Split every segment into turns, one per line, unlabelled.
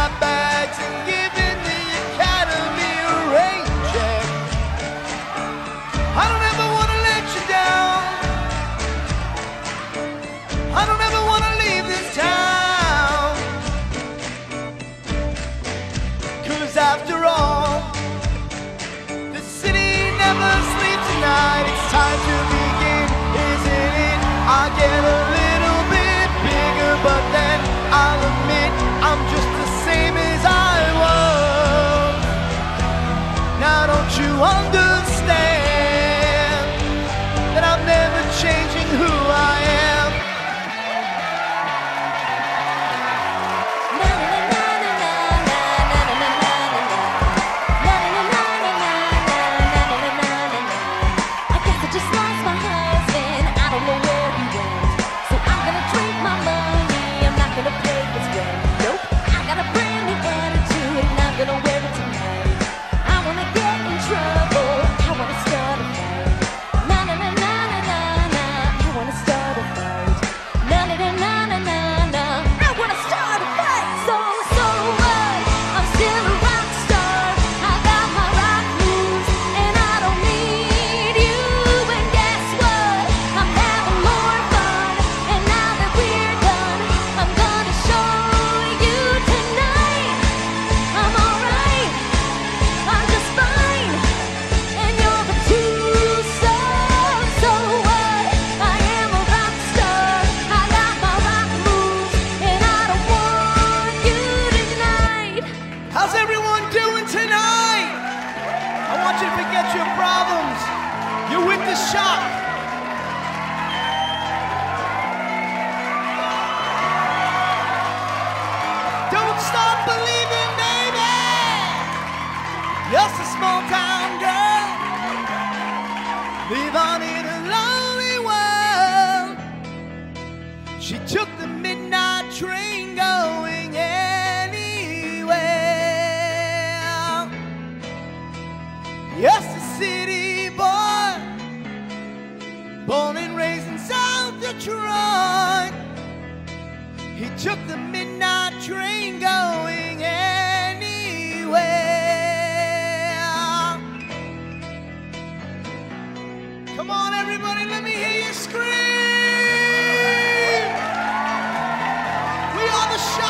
my bags and giving the academy a rain check. I don't ever want to let you down. I don't ever want to leave this. Cause after all, the city never sleeps. It's time to begin, isn't it? I get a you
under shot. Don't stop believing, baby. Just a small town girl. Live on in a lonely world. She took the midnight train going anywhere. Yes, the city the shot.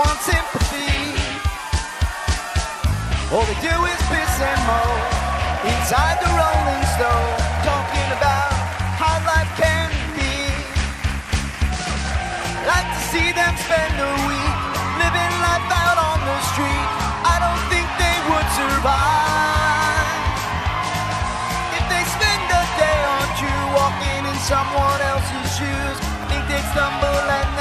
want sympathy. All they do is piss and moan inside the Rolling Stone, talking about how life can be. Like to see them spend a week living life out on the street. I don't think they would survive if they spend a day or two walking in someone else's shoes. I think they'd stumble and.